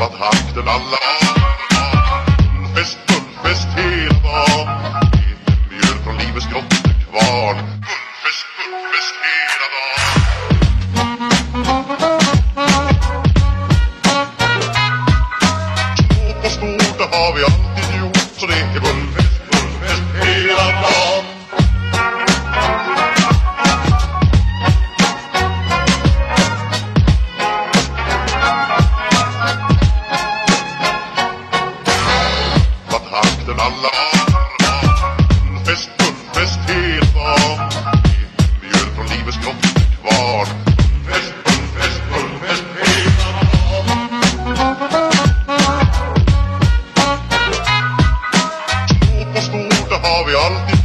jakten alla Fullfest, fullfest hela dagen Mjöl från livets grottekvarn Fullfest, fullfest hela dagen. Stort på stort, det har vi alltid gjort. Så det är fullfest alla Fullfest, fullfest hela dagen Mjöl från livets kropp grottekvarn Fullfest, fullfest, fullfest hela dagen Stort på stort, det har vi alltid